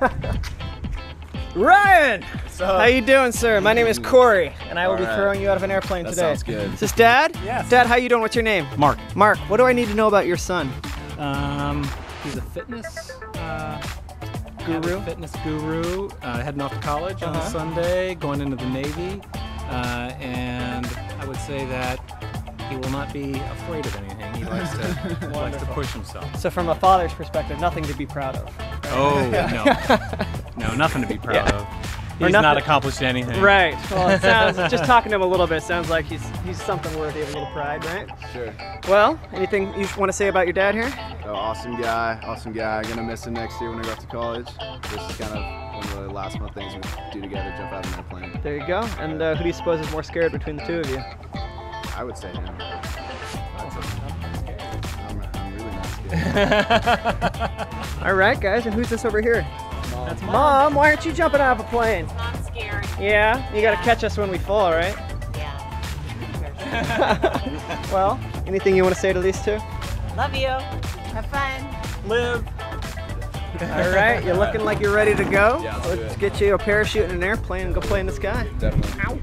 Ryan! up? How you doing, sir? My name is Corey, and I will be All right. throwing you out of an airplane That today. sounds good. Is this Dad? Yes. Dad, how you doing? What's your name? Mark. Mark. What do I need to know about your son? Um, he's a fitness uh, Guru? avid fitness guru. Uh, heading off to college on Uh-huh. Sunday, going into the Navy, uh, and I would say that he will not be afraid of anything. He likes to likes to push himself. So, from a father's perspective, nothing to be proud of. Oh no, no, nothing to be proud Yeah. of. He's nothing- not accomplished anything. Right. Well, it sounds just talking to him a little bit sounds like he's he's something worthy of a little pride, right? Sure. Well, anything you want to say about your dad here? Oh, awesome guy, awesome guy. Gonna miss him next year when I go off to college. This is kind of one of the last month things we do together, jump out of an airplane. There you go. And uh, who do you suppose is more scared between the two of you? I would say him. I'd say him. I'm, I'm really not scared. All right, guys. And who's this over here? That's Mom, why aren't you jumping out of a plane? I'm scared. Yeah, you gotta catch us when we fall, right? Yeah. well, anything you want to say to these two? Love you. Have fun. Live. All right, you're looking like you're ready to go. Yeah, let's Let's it. get you a parachute and an airplane and go play in the sky. Definitely. All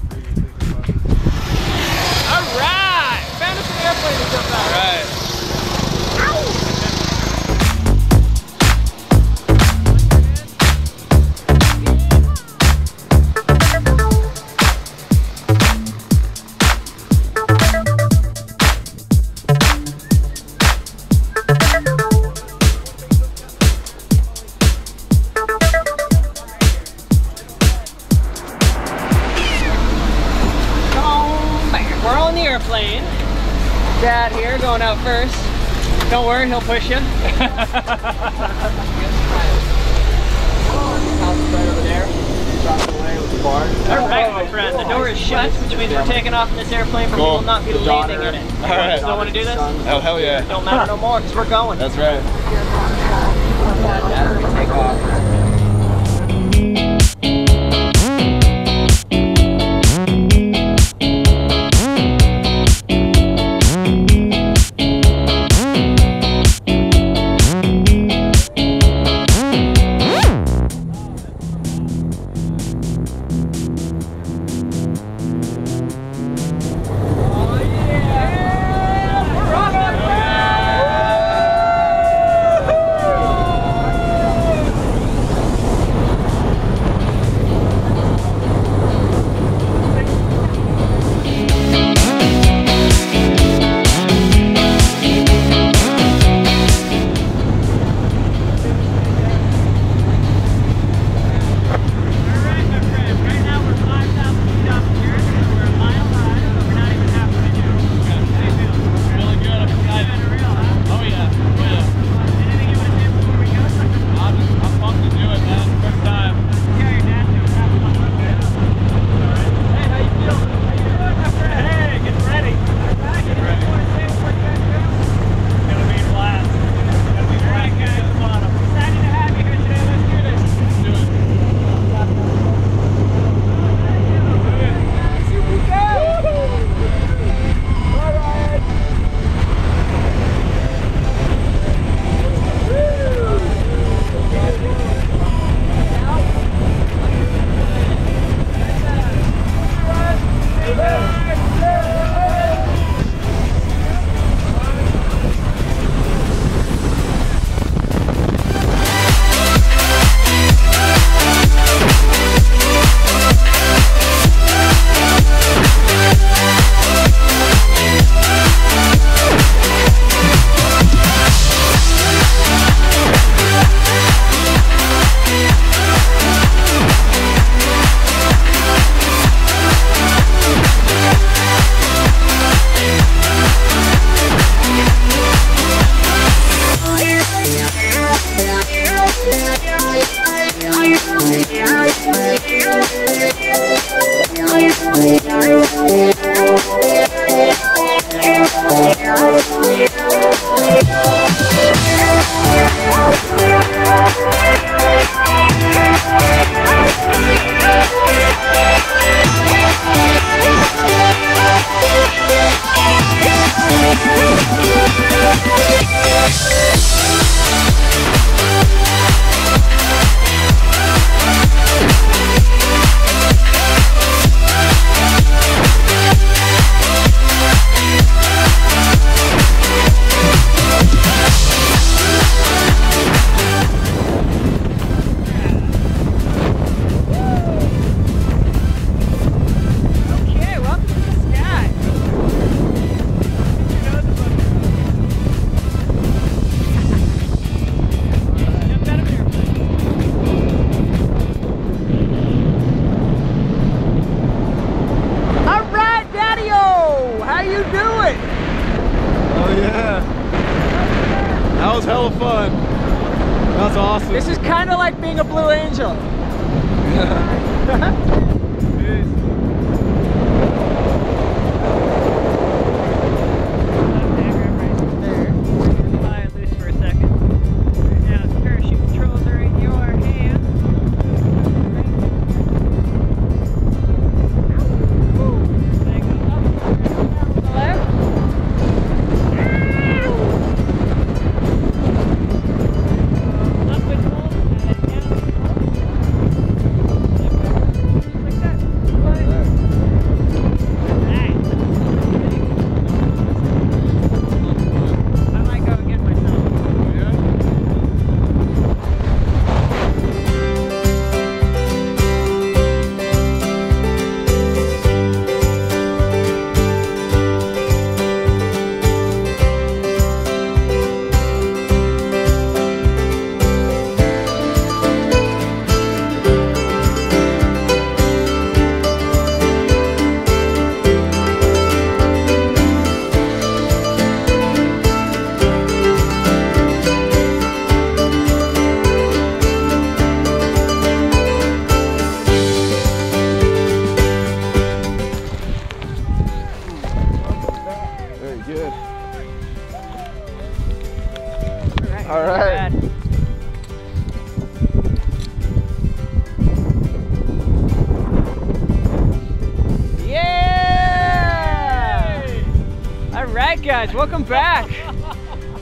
Dad here going out first. Don't worry, he'll push you. All right, my friend. The door is shut, which means we're taking off in this airplane, but we will not be leaving in it. All right. Still want to do this? Oh hell yeah. Don't matter no more, because we're going. That's right. Música was hella fun. That's awesome. This is kind of like being a Blue Angel. guys, welcome back.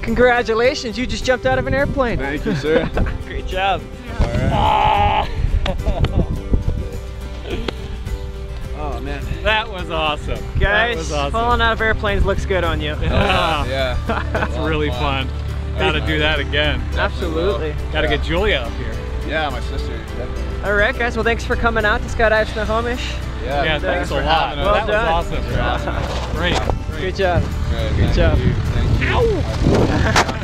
Congratulations, you just jumped out of an airplane. Thank you, sir. Great job. Oh man. That was awesome. Guys, was awesome. falling out of airplanes looks good on you. Yeah, Yeah. that's really fun. Gotta do that again. Absolutely. Gotta get Julia up here. Yeah, my sister. Definitely. All right, guys, well, thanks for coming out to Skydive Snohomish. Yeah. Yeah, uh, thanks a lot. Well that done. was awesome. Great. Good job. Good, job. You. Thank you.